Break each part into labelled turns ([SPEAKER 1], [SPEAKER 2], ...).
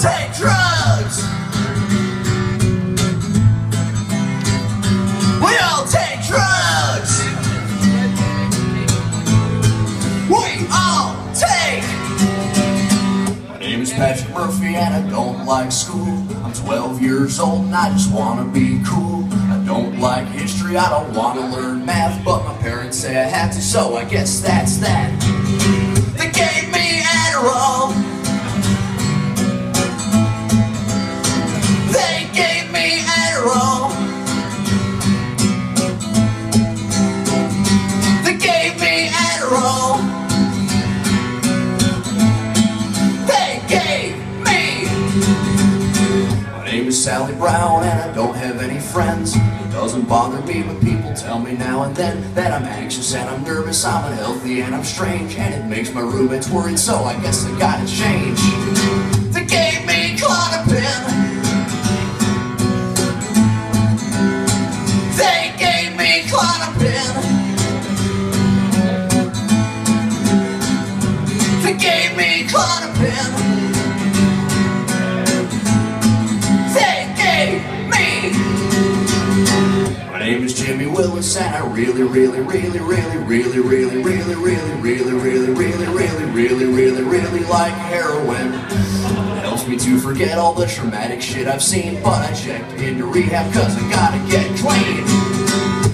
[SPEAKER 1] take drugs. We all take drugs. We all take. My name is Patrick Murphy and I don't like school. I'm 12 years old and I just wanna be cool. I don't like history, I don't wanna learn math, but my parents say I have to, so I guess that's that. They gave me Adderall. Sally Brown and I don't have any friends. It doesn't bother me when people tell me now and then that I'm anxious and I'm nervous, I'm unhealthy and I'm strange, and it makes my roommates worried, so I guess I gotta change. They gave me Klonopin. They gave me Klonopin. They gave me Klonopin. Jimmy Willis, and I really, really, really, really, really, really, really, really, really, really, really, really, really, really, really like heroin. It helps me to forget all the traumatic shit I've seen, but I checked into rehab cause I gotta get clean.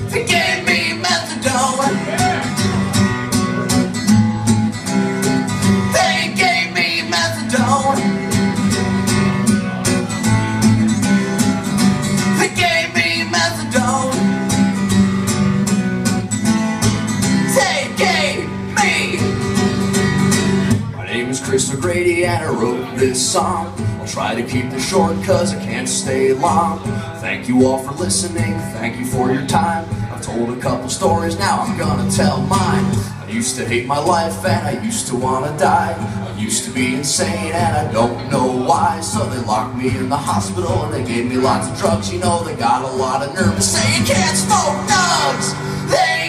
[SPEAKER 1] O'Grady and I wrote this song. I'll try to keep this short cause I can't stay long. Thank you all for listening, thank you for your time. I've told a couple stories, now I'm gonna tell mine. I used to hate my life and I used to wanna die. I used to be insane and I don't know why. So they locked me in the hospital and they gave me lots of drugs. You know, they got a lot of nerve to say you can't smoke drugs! They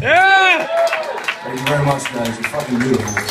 [SPEAKER 2] Yeah!
[SPEAKER 1] Thank you very much, guys. You're fucking beautiful.